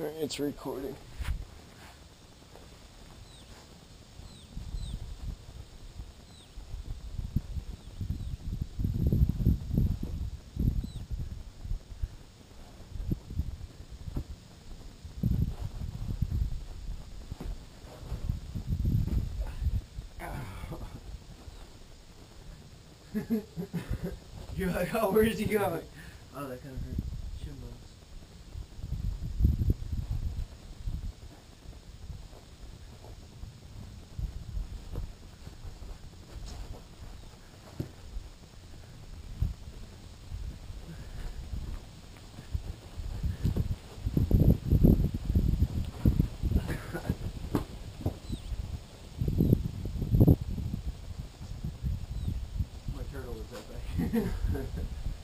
It's recording. You're like, oh, where's he going? Oh, that kind of okay.